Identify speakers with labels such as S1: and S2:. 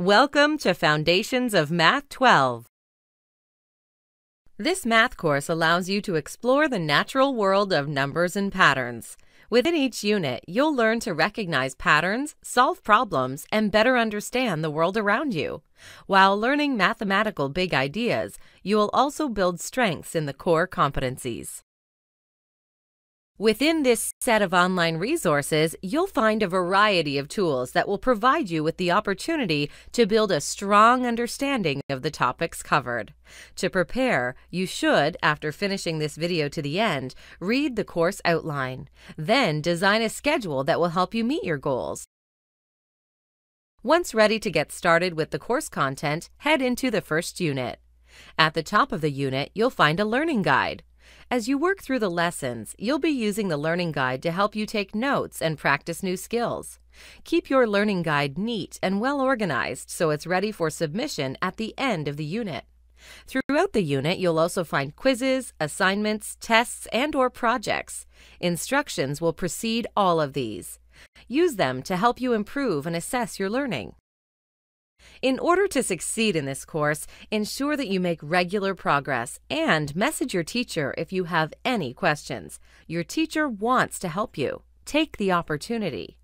S1: Welcome to Foundations of Math 12. This math course allows you to explore the natural world of numbers and patterns. Within each unit, you'll learn to recognize patterns, solve problems, and better understand the world around you. While learning mathematical big ideas, you will also build strengths in the core competencies. Within this set of online resources, you'll find a variety of tools that will provide you with the opportunity to build a strong understanding of the topics covered. To prepare, you should, after finishing this video to the end, read the course outline. Then design a schedule that will help you meet your goals. Once ready to get started with the course content, head into the first unit. At the top of the unit, you'll find a learning guide. As you work through the lessons, you'll be using the Learning Guide to help you take notes and practice new skills. Keep your Learning Guide neat and well organized so it's ready for submission at the end of the unit. Throughout the unit, you'll also find quizzes, assignments, tests, and or projects. Instructions will precede all of these. Use them to help you improve and assess your learning. In order to succeed in this course, ensure that you make regular progress and message your teacher if you have any questions. Your teacher wants to help you. Take the opportunity.